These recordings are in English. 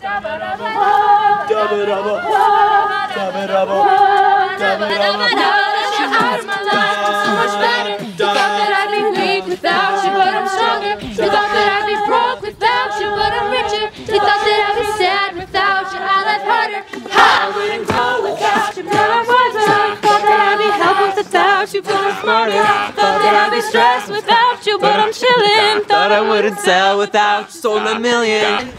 thought I'd be weak without you, but I'm stronger. Thought that I'd be broke without you, but I'm richer. You thought that I'd be sad without you, I live harder. I wouldn't go without you, but I'm. Thought I'd be helpless without you, but I'm smarter. Thought that I'd be stressed without you, but I'm chilling. Thought I wouldn't sell without you, sold a million.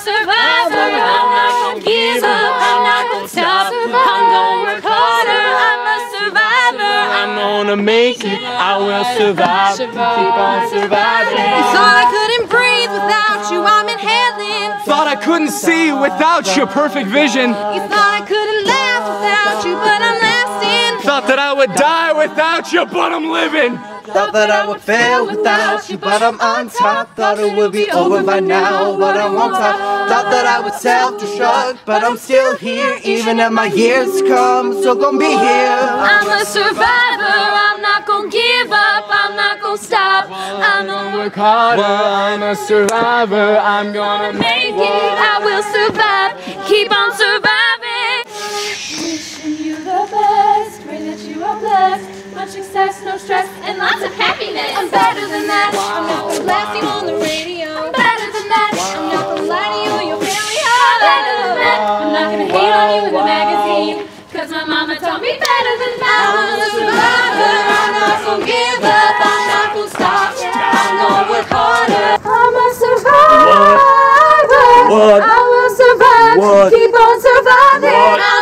I'm a survivor. I'm not gonna give up. I'm not gonna stop. I'm gonna work harder. I'm a survivor. I'm gonna make it, I will survive. Keep on surviving. Thought I couldn't breathe without you. I'm inhaling. Thought I couldn't see without your perfect vision. You thought I couldn't laugh without you, but I'm lasting. Thought that I would die without you, but I'm living. Thought that I would fail without you, but I'm on top. Thought it would be over by now, but I'm on top. Thought that I would self-destruct, but I'm still here. Even if my years come, still gonna be here. I'm a survivor. I'm not gonna give up. I'm not gonna stop. I'm gonna work harder. I'm a survivor. I'm gonna make it. I will survive. Keep on surviving. Wishing you the best. Pray that you are blessed. Much success, no stress, and lots of happiness. I'm better than that. I'm not gonna on the radio. on you in the magazine. Cause my mama taught me better than that. I'm a survivor, I'm not gonna give up, I'm not gonna stop. I'm gonna work harder. I'm a survivor. What? I will survive. What? Keep on surviving. What?